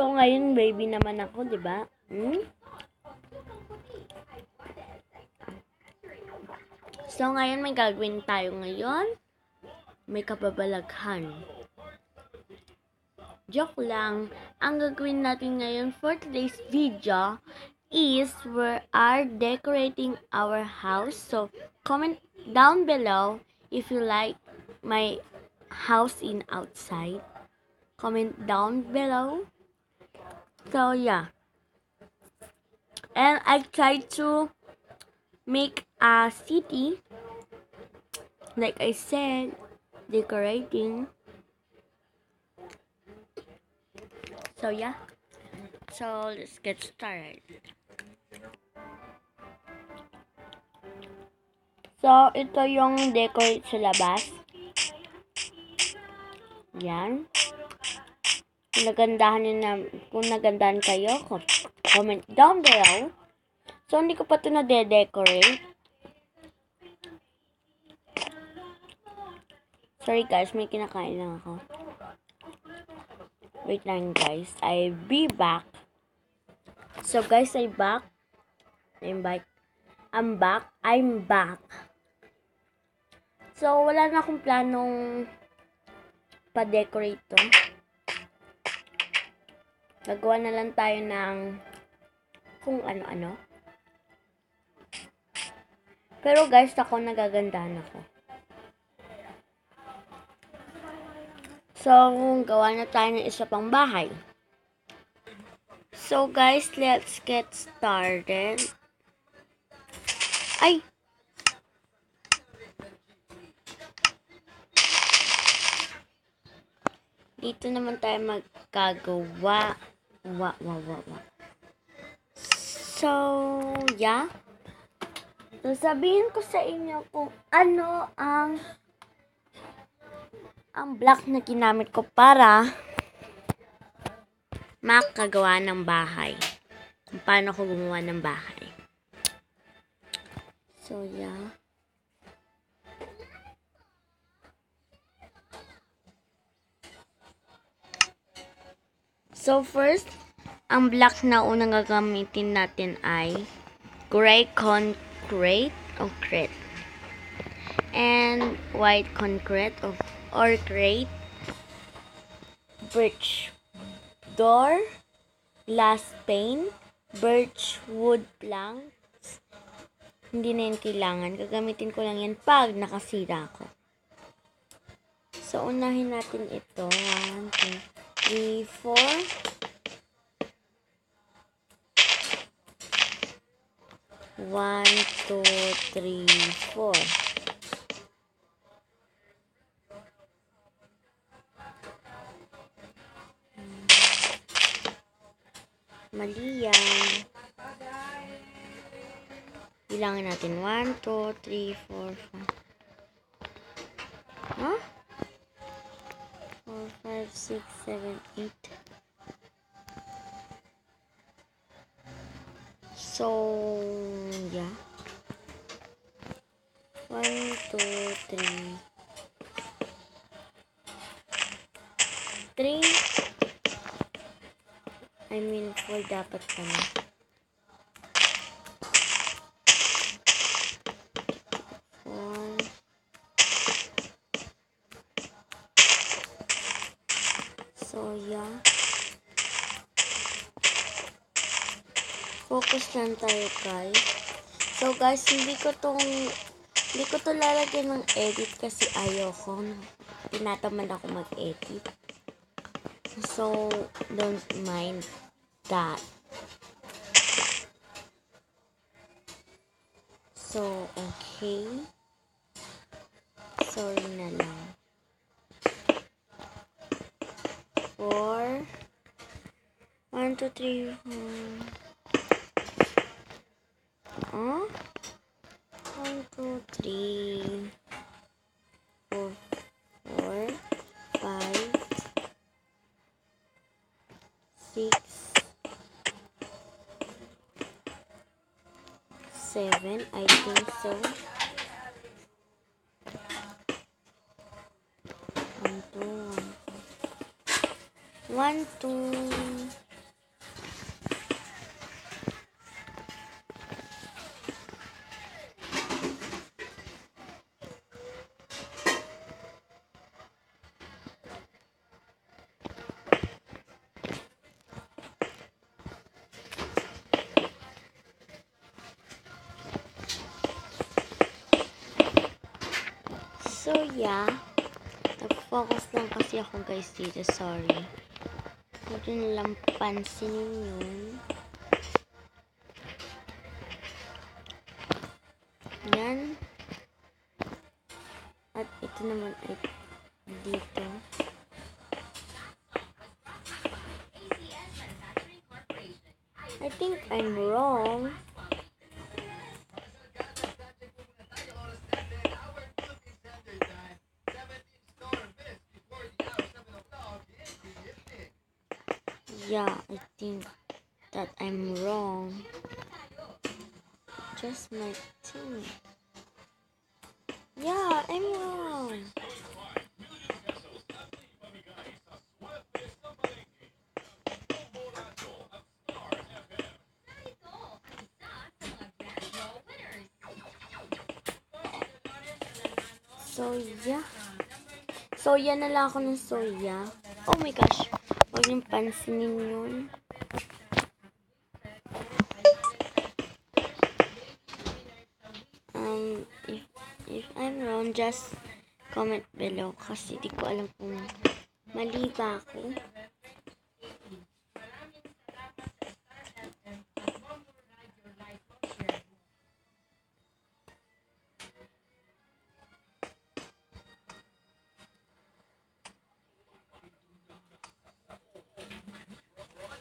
So, ngayon, baby naman ako, di ba? Hmm? So, ngayon, may gagawin tayo ngayon. May kababalaghan. Joke lang. Ang gagawin natin ngayon for today's video is we are decorating our house. So, comment down below if you like my house in outside. Comment down below. So, yeah. And I tried to make a city. Like I said, decorating. So, yeah. So, let's get started. So, ito yung decorate sa labas. Yan. Kung nagandahan nyo na, kung nagandahan kayo, com- comment down below. So, hindi ko pa ito na-decorate. Sorry guys, may kinakain lang ako. Wait lang guys, I be back. So guys, I back. I'm back. I'm back. I'm back. So, wala na akong planong pa-decorate to. Gagawa na lang tayo ng kung ano-ano. Pero guys, ako nagagandahan ako. So, gawa na tayo ng isa pang bahay. So, guys, let's get started. Ay! Dito naman tayo magkagawa. Wa, wa, wa, wa. So, yeah. Sasabihin ko sa inyo kung ano ang ang block na ginamit ko para makagawa ng bahay. Kung paano ko gumawa ng bahay. So, yeah. So, first, ang block na unang gagamitin natin ay gray concrete o crate. And white concrete of or crate. Birch door, glass pane, birch wood planks. Hindi na yan kailangan. Gagamitin ko lang yan pag nakasira ako. So, unahin natin ito. 1, 2, 3, 4. One, two, three, four. Mali yan. Bilangin natin. 1, 2, 3, 4, 5. 4, 5, 6, 7, 8. So, yeah. 1, 2, 3. 3. I mean, 4 dapat kami. So, yeah. Focus lang tayo, guys. So, guys, hindi ko tong hindi ko to lalagyan ng edit kasi ayoko. Tinatamad ako mag-edit. So, don't mind that. So, okay. Sorry na lang. Four. One, two, three, four. Huh? One, two, three. Four, four, five, six, seven, I think so. One, two. So, yeah. Nag-focus lang kasi ako guys dito. Sorry. Nyo nalang pansinin yun. Yan. At ito naman ay dito. I think I'm wrong. Yeah, I think that I'm wrong. Just my thing. Yeah, I'm wrong. Soya. Soya na lang ako ng soya. Oh my gosh. Huwag niyong pansinin yun. Um, if, if I'm wrong, just comment below kasi di ko alam kung mali ba ako.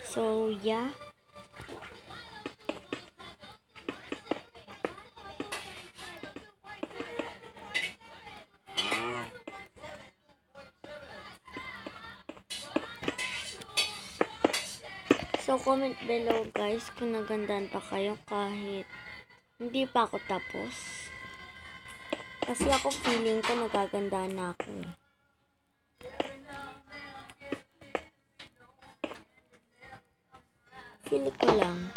So, yeah. So, comment below guys kung nagandahan pa kayo kahit hindi pa ako tapos. Kasi ako feeling ko nagagandahan na ako eh. Feeling ko lang.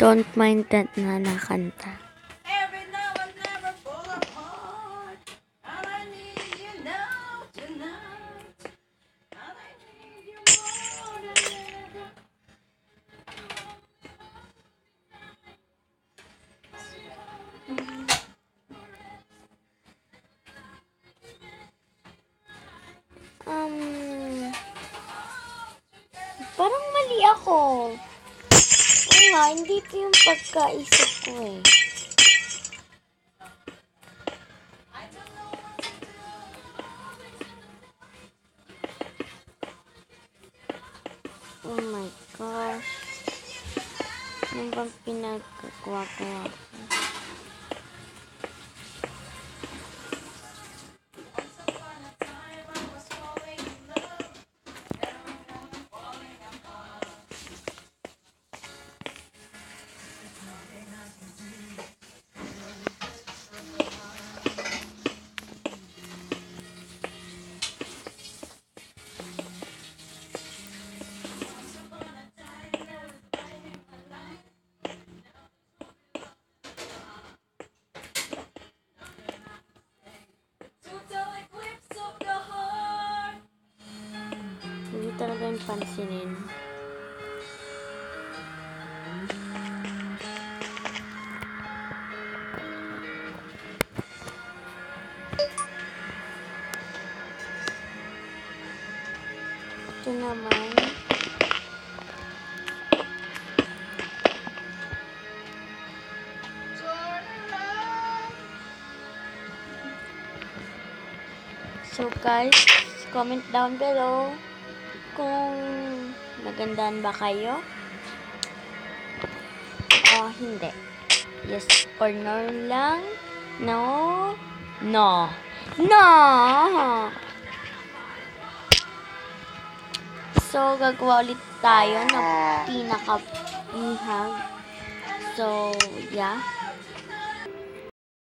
Don't mind that na nakanta. Um, parang mali ako. Nga, hindi ito yung pagkaisip ko eh. Oh my gosh. Ano bang pinagkakuha ko ako? Talaga yung pansinin. Ito naman. So guys, comment down below kung nagandahan ba kayo o hindi. Yes or no lang. No. No. No! So, gagawa ulit tayo ng pinaka-bihag. So, yeah.